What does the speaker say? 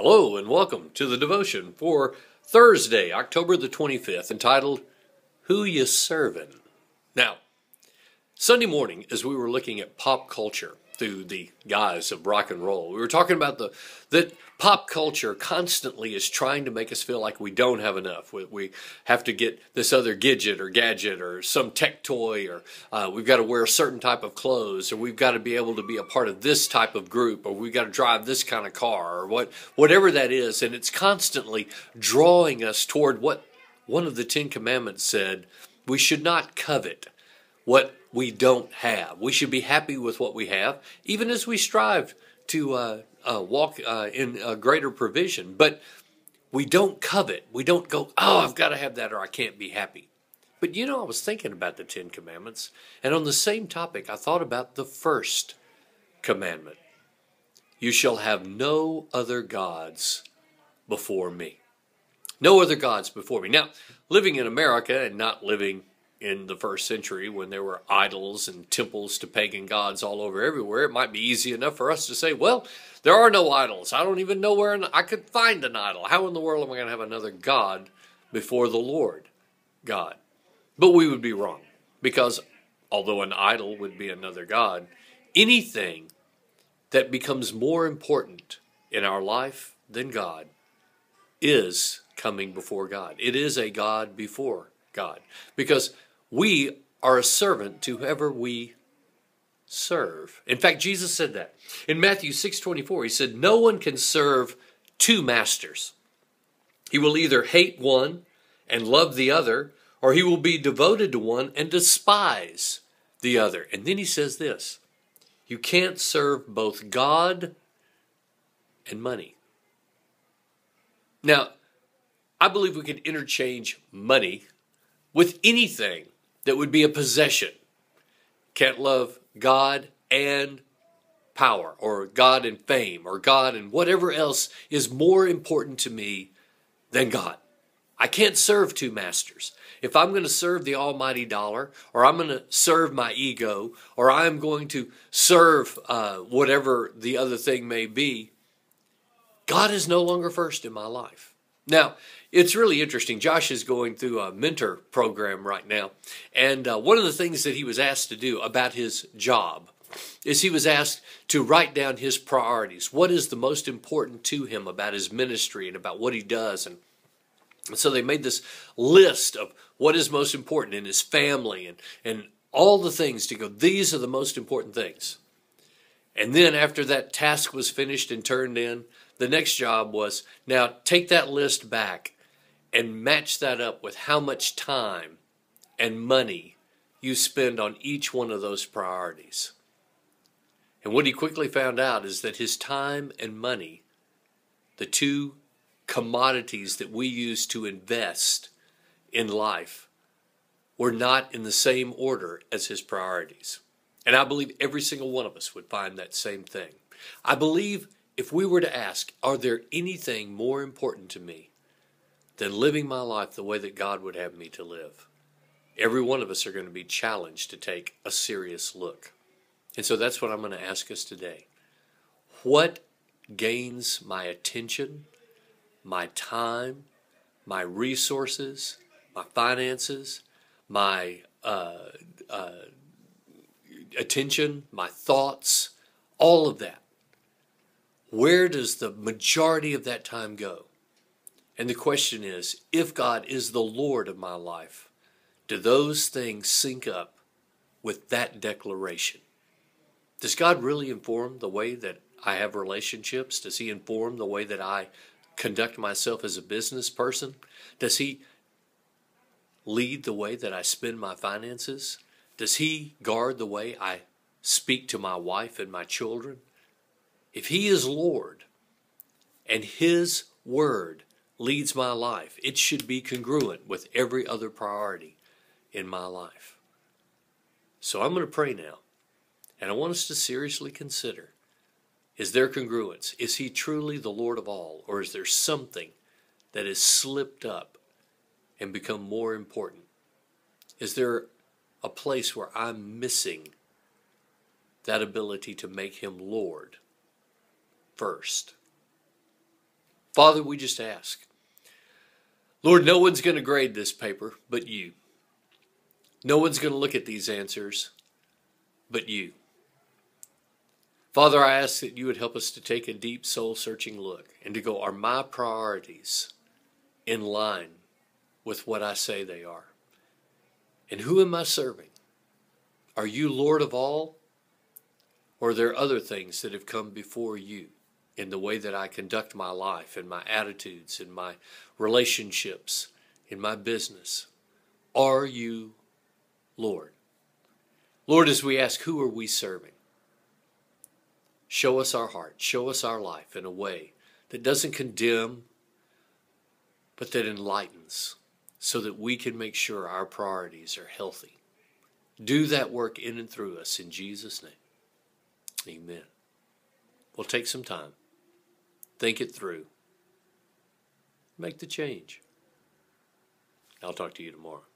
Hello and welcome to the devotion for Thursday, October the 25th, entitled Who You Servin'. Now, Sunday morning, as we were looking at pop culture through the guise of rock and roll, we were talking about the that pop culture constantly is trying to make us feel like we don't have enough. We, we have to get this other gadget or gadget or some tech toy, or uh, we've got to wear a certain type of clothes, or we've got to be able to be a part of this type of group, or we've got to drive this kind of car, or what whatever that is, and it's constantly drawing us toward what one of the Ten Commandments said: we should not covet what we don't have. We should be happy with what we have, even as we strive to uh, uh, walk uh, in a greater provision. But we don't covet. We don't go, oh, I've got to have that or I can't be happy. But you know, I was thinking about the Ten Commandments, and on the same topic, I thought about the first commandment You shall have no other gods before me. No other gods before me. Now, living in America and not living in the first century when there were idols and temples to pagan gods all over everywhere, it might be easy enough for us to say, well, there are no idols. I don't even know where an, I could find an idol. How in the world am I going to have another God before the Lord God? But we would be wrong because although an idol would be another God, anything that becomes more important in our life than God is coming before God. It is a God before God because we are a servant to whoever we serve. In fact, Jesus said that. In Matthew 6:24, he said, "No one can serve two masters. He will either hate one and love the other, or he will be devoted to one and despise the other." And then he says this, "You can't serve both God and money." Now, I believe we can interchange money with anything that would be a possession. Can't love God and power, or God and fame, or God and whatever else is more important to me than God. I can't serve two masters. If I'm going to serve the almighty dollar, or I'm going to serve my ego, or I'm going to serve uh, whatever the other thing may be, God is no longer first in my life. Now, it's really interesting. Josh is going through a mentor program right now. And uh, one of the things that he was asked to do about his job is he was asked to write down his priorities. What is the most important to him about his ministry and about what he does? And, so they made this list of what is most important in his family and, and all the things to go, these are the most important things. And then after that task was finished and turned in, the next job was now take that list back and match that up with how much time and money you spend on each one of those priorities. And what he quickly found out is that his time and money, the two commodities that we use to invest in life, were not in the same order as his priorities. And I believe every single one of us would find that same thing. I believe if we were to ask, are there anything more important to me than living my life the way that God would have me to live. Every one of us are going to be challenged to take a serious look. And so that's what I'm going to ask us today. What gains my attention, my time, my resources, my finances, my uh, uh, attention, my thoughts, all of that? Where does the majority of that time go? And the question is if God is the Lord of my life, do those things sync up with that declaration? Does God really inform the way that I have relationships? Does He inform the way that I conduct myself as a business person? Does He lead the way that I spend my finances? Does He guard the way I speak to my wife and my children? If He is Lord and His word leads my life. It should be congruent with every other priority in my life. So I'm going to pray now. And I want us to seriously consider is there congruence? Is he truly the Lord of all? Or is there something that has slipped up and become more important? Is there a place where I'm missing that ability to make him Lord first? Father, we just ask. Lord, no one's going to grade this paper but you. No one's going to look at these answers but you. Father, I ask that you would help us to take a deep soul searching look and to go, are my priorities in line with what I say they are? And who am I serving? Are you Lord of all? Or are there other things that have come before you in the way that I conduct my life, in my attitudes, in my relationships, in my business? Are you Lord? Lord, as we ask, who are we serving? Show us our heart, show us our life in a way that doesn't condemn, but that enlightens so that we can make sure our priorities are healthy. Do that work in and through us in Jesus' name. Amen. We'll take some time, think it through, make the change. I'll talk to you tomorrow.